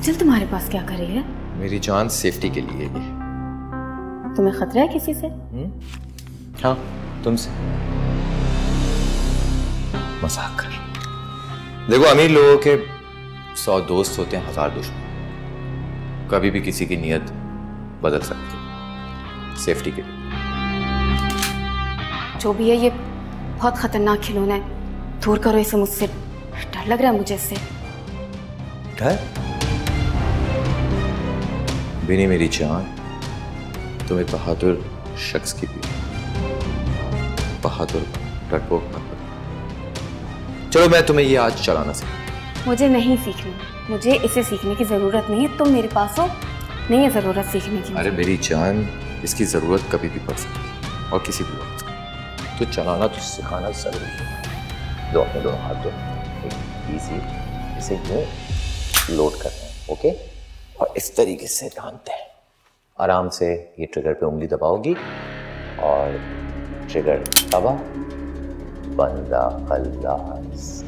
Pistol तुम्हारे पास क्या कर रही है? मेरी जान सेफ्टी के लिए ये तुम्हें खतरा है किसी से? हाँ तुमसे। मज़ाक कर। देखो अमीर लोगों के सौ दोस्त होते हैं हज़ार दुश्मन। कभी भी किसी की नीयत बदल सकती है। सेफ्टी के लिए। जो भी है ये बहुत खतरनाक खिलौना है। दूर करो इसे मुझसे। डर लग रहा है मुझे इससे। डर? बिनी मेरी जान तुम एक बहादुर शख्स की भी। बहादुर डरपोक मत चलो मैं तुम्हें ये आज चलाना सिखा मुझे नहीं सीखना। मुझे इसे सीखने की ज़रूरत नहीं है। तुम मेरे पास हो। नहीं है ज़रूरत सीखने की अरे मेरी जान इसकी ज़रूरत कभी भी पड़ सकती और किसी भी वक्त। तो चलाना तो सिखाना ज़रूरी है। दो अपने दोनों हाथ दो इजी इसे यूँ लोड करना है ओके और इस तरीके से जानते हैं। आराम से ये ट्रिगर पे उंगली दबाओगी और ट्रिगर दबा बंदा खल्लास